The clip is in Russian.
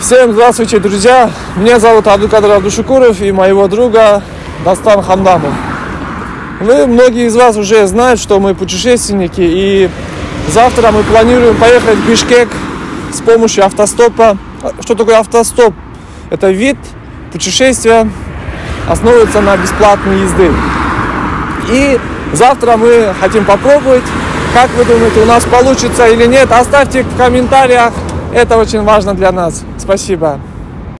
Всем здравствуйте, друзья! Меня зовут Абдукадр Абдушукуров и моего друга Дастан Хамдамов. Вы, многие из вас уже знают, что мы путешественники, и завтра мы планируем поехать в Бишкек с помощью автостопа. Что такое автостоп? Это вид путешествия, основывается на бесплатной езды. И завтра мы хотим попробовать. Как вы думаете, у нас получится или нет? Оставьте в комментариях. Это очень важно для нас. Спасибо.